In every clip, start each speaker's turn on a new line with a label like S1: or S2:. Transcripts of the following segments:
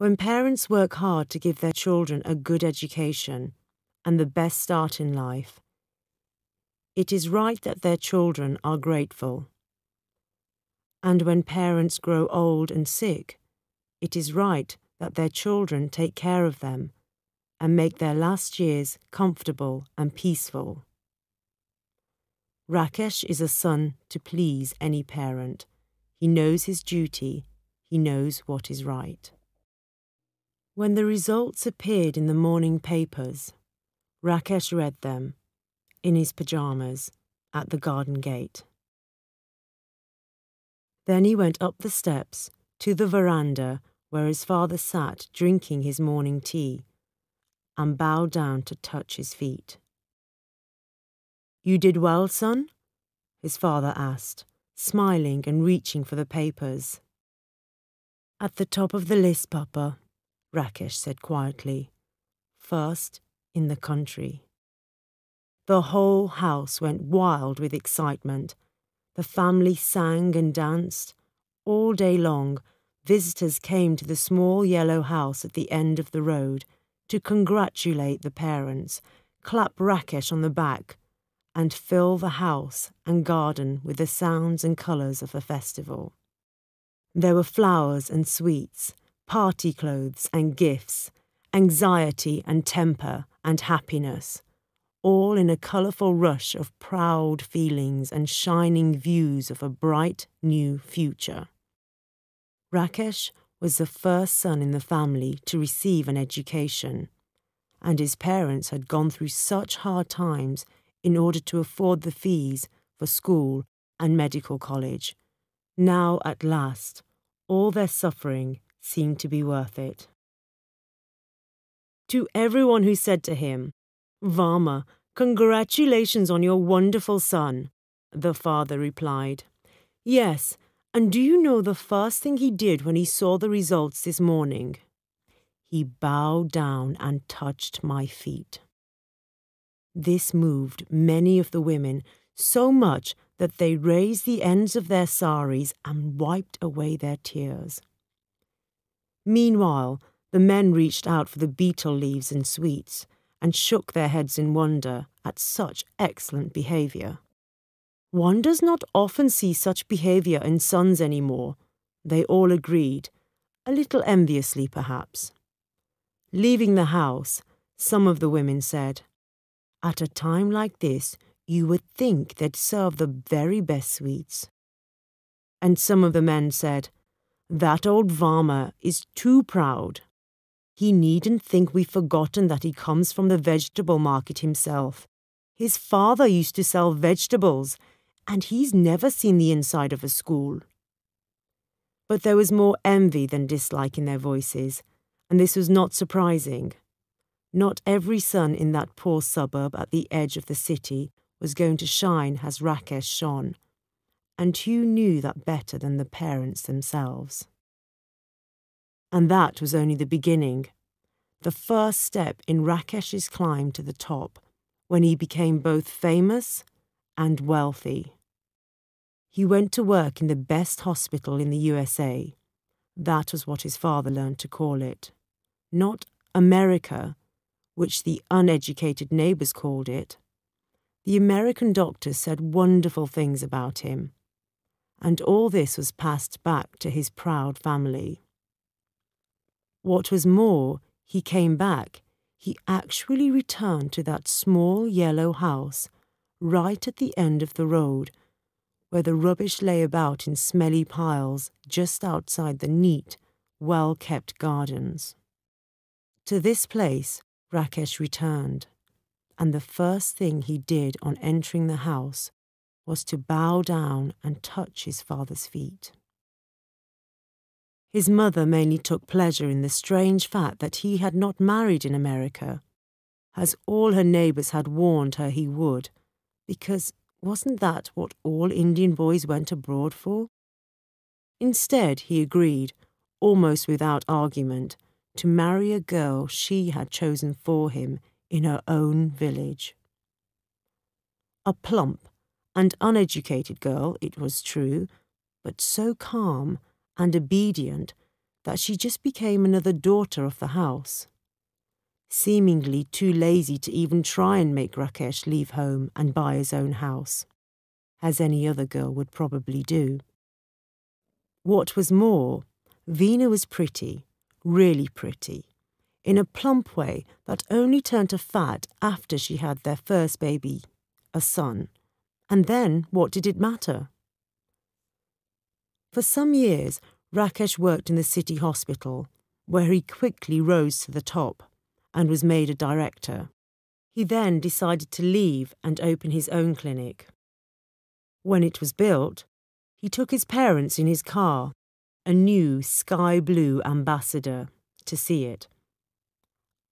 S1: When parents work hard to give their children a good education and the best start in life, it is right that their children are grateful. And when parents grow old and sick, it is right that their children take care of them and make their last years comfortable and peaceful. Rakesh is a son to please any parent. He knows his duty, he knows what is right. When the results appeared in the morning papers, Rakesh read them, in his pyjamas, at the garden gate. Then he went up the steps to the veranda where his father sat drinking his morning tea and bowed down to touch his feet. You did well, son? his father asked, smiling and reaching for the papers. At the top of the list, Papa, Rakesh said quietly. First in the country. The whole house went wild with excitement. The family sang and danced. All day long, visitors came to the small yellow house at the end of the road to congratulate the parents, clap Rakesh on the back, and fill the house and garden with the sounds and colours of a festival. There were flowers and sweets, party clothes and gifts, anxiety and temper and happiness, all in a colourful rush of proud feelings and shining views of a bright new future. Rakesh was the first son in the family to receive an education, and his parents had gone through such hard times in order to afford the fees for school and medical college. Now, at last, all their suffering seemed to be worth it. To everyone who said to him, Varma, congratulations on your wonderful son, the father replied, Yes, and do you know the first thing he did when he saw the results this morning? He bowed down and touched my feet. This moved many of the women so much that they raised the ends of their saris and wiped away their tears. Meanwhile, the men reached out for the betel leaves and sweets and shook their heads in wonder at such excellent behaviour. One does not often see such behaviour in sons any more, they all agreed, a little enviously perhaps. Leaving the house, some of the women said, At a time like this, you would think they'd serve the very best sweets. And some of the men said, that old Varma is too proud. He needn't think we've forgotten that he comes from the vegetable market himself. His father used to sell vegetables, and he's never seen the inside of a school. But there was more envy than dislike in their voices, and this was not surprising. Not every son in that poor suburb at the edge of the city was going to shine as Rakesh shone and who knew that better than the parents themselves? And that was only the beginning, the first step in Rakesh's climb to the top, when he became both famous and wealthy. He went to work in the best hospital in the USA. That was what his father learned to call it. Not America, which the uneducated neighbours called it. The American doctors said wonderful things about him and all this was passed back to his proud family. What was more, he came back, he actually returned to that small yellow house right at the end of the road, where the rubbish lay about in smelly piles just outside the neat, well kept gardens. To this place Rakesh returned, and the first thing he did on entering the house was to bow down and touch his father's feet. His mother mainly took pleasure in the strange fact that he had not married in America, as all her neighbours had warned her he would, because wasn't that what all Indian boys went abroad for? Instead, he agreed, almost without argument, to marry a girl she had chosen for him in her own village. A plump, and uneducated girl, it was true, but so calm and obedient that she just became another daughter of the house. Seemingly too lazy to even try and make Rakesh leave home and buy his own house, as any other girl would probably do. What was more, Veena was pretty, really pretty, in a plump way that only turned to fat after she had their first baby, a son. And then what did it matter? For some years, Rakesh worked in the city hospital, where he quickly rose to the top and was made a director. He then decided to leave and open his own clinic. When it was built, he took his parents in his car, a new sky blue ambassador, to see it.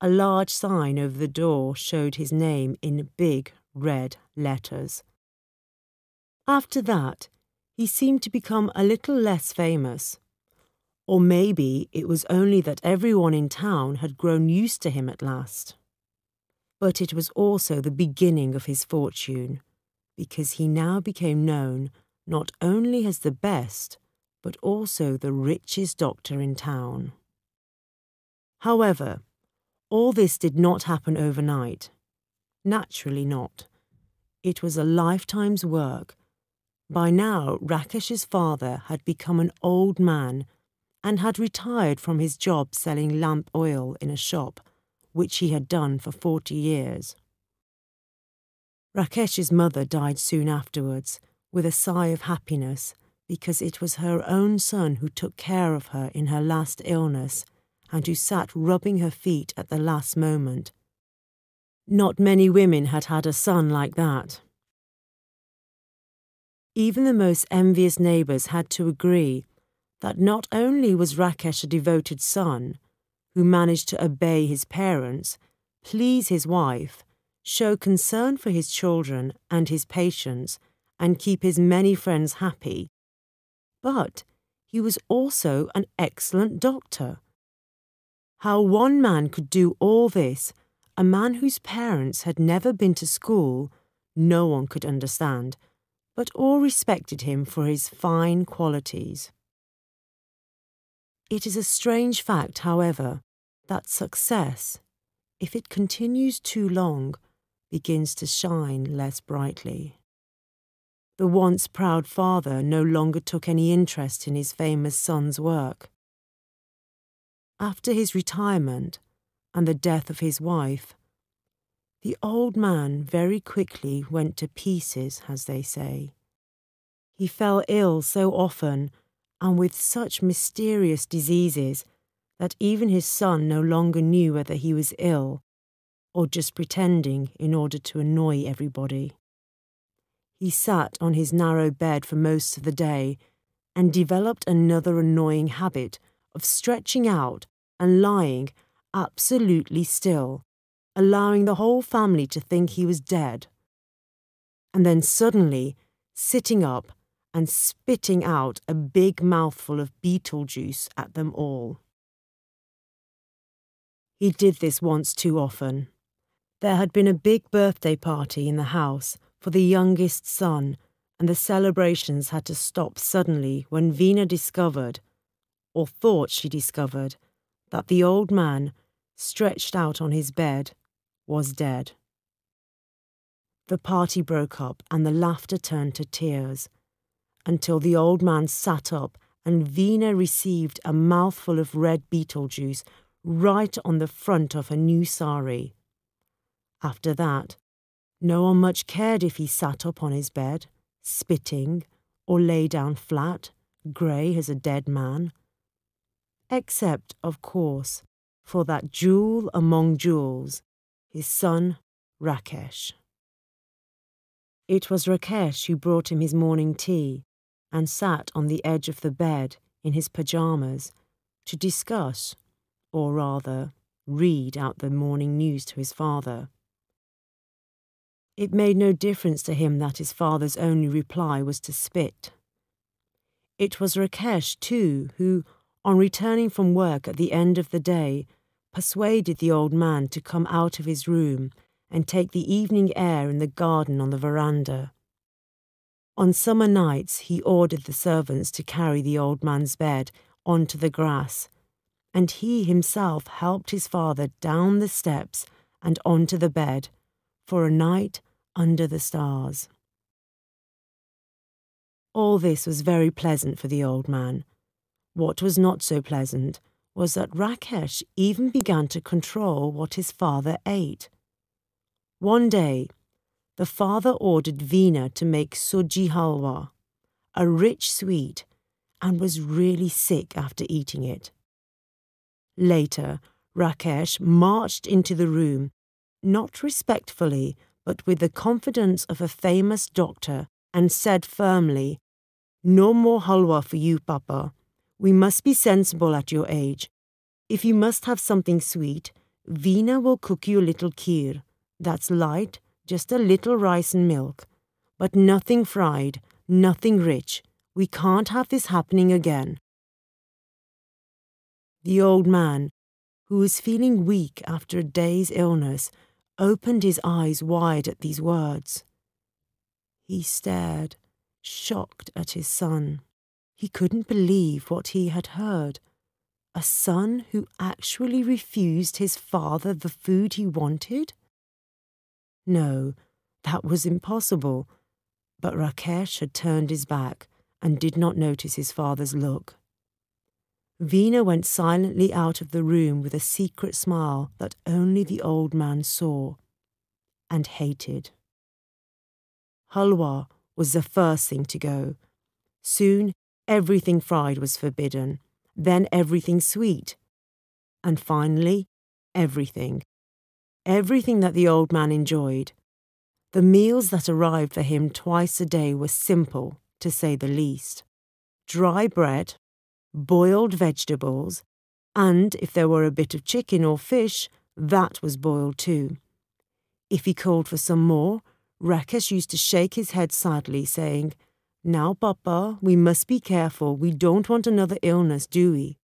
S1: A large sign over the door showed his name in big red letters. After that, he seemed to become a little less famous. Or maybe it was only that everyone in town had grown used to him at last. But it was also the beginning of his fortune, because he now became known not only as the best, but also the richest doctor in town. However, all this did not happen overnight. Naturally not. It was a lifetime's work by now, Rakesh's father had become an old man and had retired from his job selling lamp oil in a shop, which he had done for 40 years. Rakesh's mother died soon afterwards, with a sigh of happiness, because it was her own son who took care of her in her last illness and who sat rubbing her feet at the last moment. Not many women had had a son like that. Even the most envious neighbours had to agree that not only was Rakesh a devoted son, who managed to obey his parents, please his wife, show concern for his children and his patients, and keep his many friends happy, but he was also an excellent doctor. How one man could do all this, a man whose parents had never been to school, no one could understand but all respected him for his fine qualities. It is a strange fact, however, that success, if it continues too long, begins to shine less brightly. The once proud father no longer took any interest in his famous son's work. After his retirement and the death of his wife, the old man very quickly went to pieces, as they say. He fell ill so often and with such mysterious diseases that even his son no longer knew whether he was ill or just pretending in order to annoy everybody. He sat on his narrow bed for most of the day and developed another annoying habit of stretching out and lying absolutely still allowing the whole family to think he was dead. And then suddenly, sitting up and spitting out a big mouthful of betel juice at them all. He did this once too often. There had been a big birthday party in the house for the youngest son, and the celebrations had to stop suddenly when Veena discovered, or thought she discovered, that the old man, stretched out on his bed, was dead. The party broke up and the laughter turned to tears, until the old man sat up and Veena received a mouthful of red betel juice right on the front of her new sari. After that, no one much cared if he sat up on his bed, spitting, or lay down flat, grey as a dead man. Except, of course, for that jewel among jewels, his son Rakesh. It was Rakesh who brought him his morning tea and sat on the edge of the bed in his pyjamas to discuss, or rather, read out the morning news to his father. It made no difference to him that his father's only reply was to spit. It was Rakesh, too, who, on returning from work at the end of the day, persuaded the old man to come out of his room and take the evening air in the garden on the veranda. On summer nights, he ordered the servants to carry the old man's bed onto the grass and he himself helped his father down the steps and onto the bed for a night under the stars. All this was very pleasant for the old man. What was not so pleasant was that Rakesh even began to control what his father ate. One day, the father ordered Veena to make suji halwa, a rich sweet, and was really sick after eating it. Later, Rakesh marched into the room, not respectfully, but with the confidence of a famous doctor, and said firmly, No more halwa for you, Papa. We must be sensible at your age. If you must have something sweet, Veena will cook you a little kheer. That's light, just a little rice and milk. But nothing fried, nothing rich. We can't have this happening again. The old man, who was feeling weak after a day's illness, opened his eyes wide at these words. He stared, shocked at his son. He couldn't believe what he had heard. A son who actually refused his father the food he wanted? No, that was impossible. But Rakesh had turned his back and did not notice his father's look. Veena went silently out of the room with a secret smile that only the old man saw and hated. Halwa was the first thing to go. Soon everything fried was forbidden, then everything sweet, and finally everything. Everything that the old man enjoyed. The meals that arrived for him twice a day were simple, to say the least. Dry bread, boiled vegetables, and if there were a bit of chicken or fish, that was boiled too. If he called for some more, Rakesh used to shake his head sadly, saying, Now, Papa, we must be careful. We don't want another illness, do we?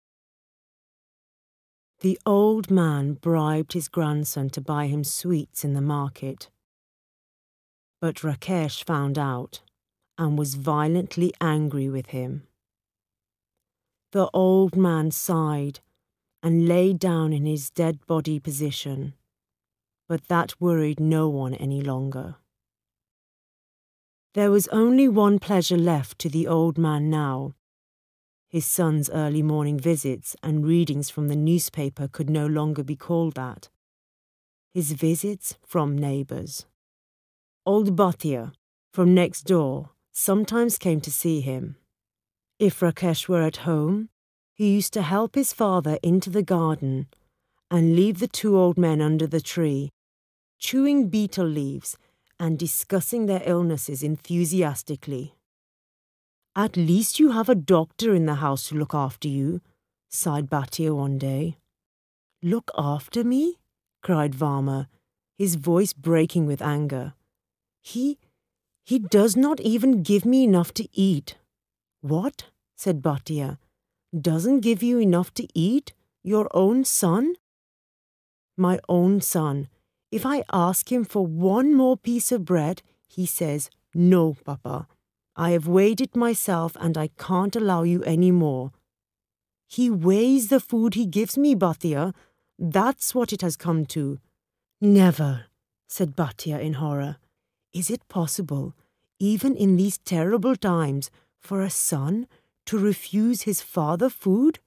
S1: The old man bribed his grandson to buy him sweets in the market. But Rakesh found out and was violently angry with him. The old man sighed and lay down in his dead body position, but that worried no one any longer. There was only one pleasure left to the old man now. His son's early morning visits and readings from the newspaper could no longer be called that. His visits from neighbours. Old Bhatia, from next door, sometimes came to see him. If Rakesh were at home, he used to help his father into the garden and leave the two old men under the tree, chewing betel leaves and discussing their illnesses enthusiastically. At least you have a doctor in the house to look after you, sighed Bhatia one day. Look after me? cried Varma, his voice breaking with anger. He he does not even give me enough to eat. What? said Bhatia. Doesn't give you enough to eat? Your own son? My own son. If I ask him for one more piece of bread, he says, No, Papa. I have weighed it myself and I can't allow you any more. He weighs the food he gives me, Bhatia. That's what it has come to. Never, said Bhatia in horror. Is it possible, even in these terrible times, for a son to refuse his father food?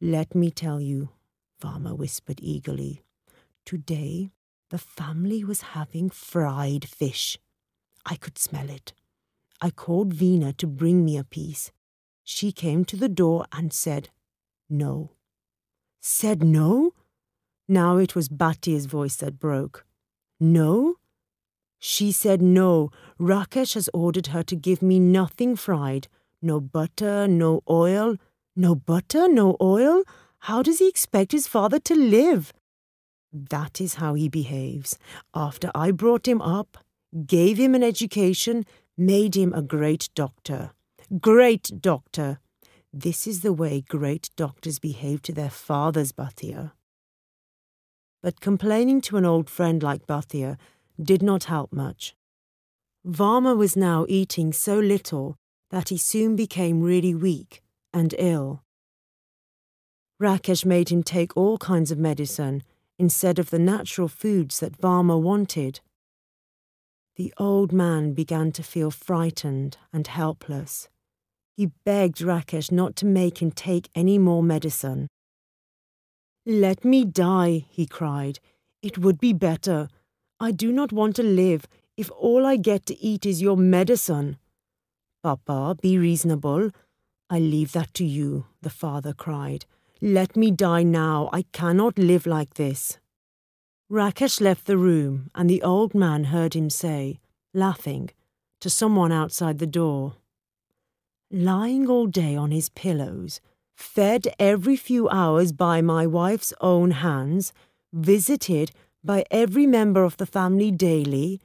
S1: Let me tell you, Varma whispered eagerly. Today, the family was having fried fish. I could smell it. I called Veena to bring me a piece. She came to the door and said, No. Said no? Now it was Bhatia's voice that broke. No? She said no, Rakesh has ordered her to give me nothing fried. No butter, no oil. No butter, no oil? How does he expect his father to live? That is how he behaves. After I brought him up, gave him an education, made him a great doctor. Great doctor! This is the way great doctors behave to their fathers, Bhatia. But complaining to an old friend like Bhatia did not help much. Varma was now eating so little that he soon became really weak and ill. Rakesh made him take all kinds of medicine instead of the natural foods that Varma wanted. The old man began to feel frightened and helpless. He begged Rakesh not to make him take any more medicine. Let me die, he cried. It would be better. I do not want to live if all I get to eat is your medicine. Papa, be reasonable. I leave that to you, the father cried. Let me die now. I cannot live like this. Rakesh left the room, and the old man heard him say, laughing, to someone outside the door, Lying all day on his pillows, fed every few hours by my wife's own hands, visited by every member of the family daily,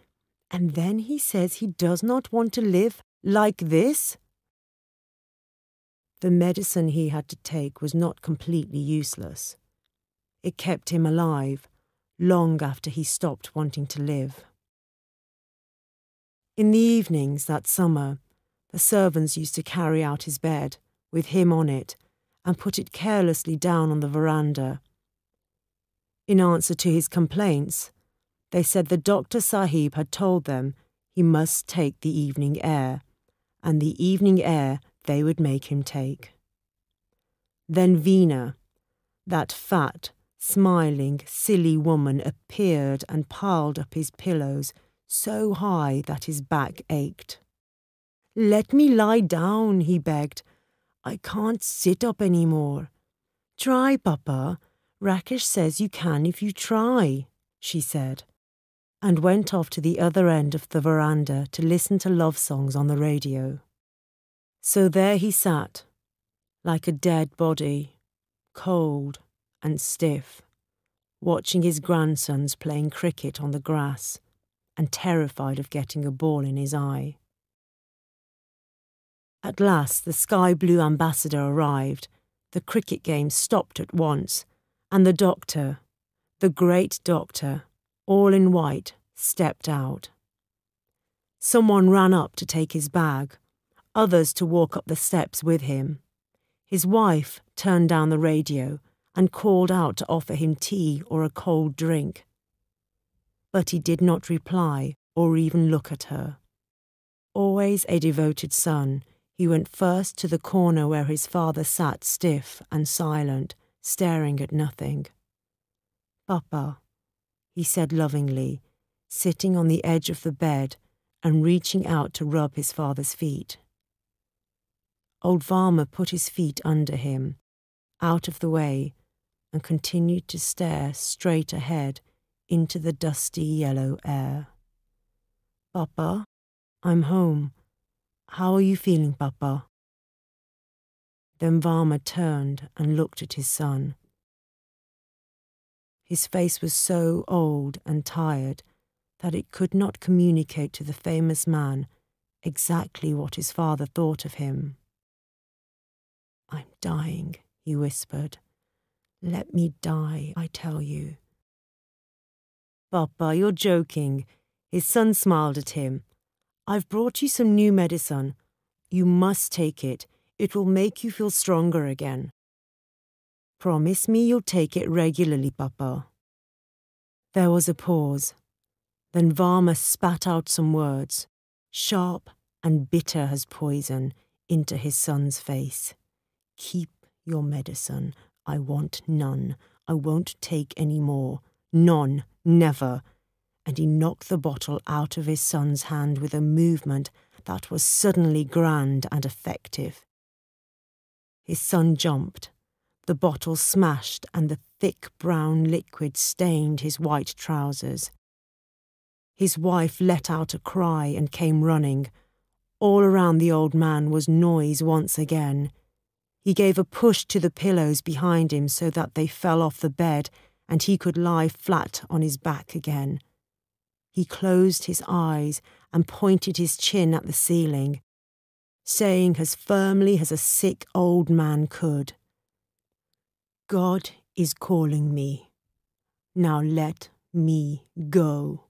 S1: and then he says he does not want to live like this? The medicine he had to take was not completely useless. It kept him alive long after he stopped wanting to live. In the evenings that summer, the servants used to carry out his bed, with him on it, and put it carelessly down on the veranda. In answer to his complaints, they said the Doctor Sahib had told them he must take the evening air, and the evening air they would make him take. Then Veena, that fat, smiling, silly woman, appeared and piled up his pillows so high that his back ached. Let me lie down, he begged. I can't sit up any more. Try, Papa. Rakesh says you can if you try, she said, and went off to the other end of the veranda to listen to love songs on the radio. So there he sat, like a dead body, cold and stiff, watching his grandsons playing cricket on the grass and terrified of getting a ball in his eye. At last, the sky blue ambassador arrived. The cricket game stopped at once, and the doctor, the great doctor, all in white, stepped out. Someone ran up to take his bag, others to walk up the steps with him. His wife turned down the radio and called out to offer him tea or a cold drink. But he did not reply or even look at her. Always a devoted son, he went first to the corner where his father sat stiff and silent, staring at nothing. Papa, he said lovingly, sitting on the edge of the bed and reaching out to rub his father's feet. Old Varma put his feet under him, out of the way, and continued to stare straight ahead into the dusty yellow air. Papa, I'm home. How are you feeling, Papa? Then Varma turned and looked at his son. His face was so old and tired that it could not communicate to the famous man exactly what his father thought of him. I'm dying, he whispered. Let me die, I tell you. Papa, you're joking. His son smiled at him. I've brought you some new medicine. You must take it. It will make you feel stronger again. Promise me you'll take it regularly, Papa. There was a pause. Then Varma spat out some words, sharp and bitter as poison, into his son's face. Keep your medicine. I want none. I won't take any more. None. Never. And he knocked the bottle out of his son's hand with a movement that was suddenly grand and effective. His son jumped. The bottle smashed, and the thick brown liquid stained his white trousers. His wife let out a cry and came running. All around the old man was noise once again. He gave a push to the pillows behind him so that they fell off the bed and he could lie flat on his back again. He closed his eyes and pointed his chin at the ceiling, saying as firmly as a sick old man could, God is calling me. Now let me go.